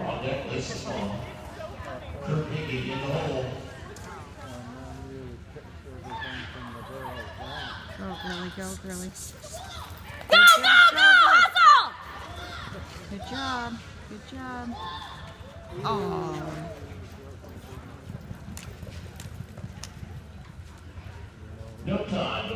on that place long. Kirk Hickey in the hole. Go, girly, go, girly. Go, go, go, go, hustle! Good job, good job. Oh. No time.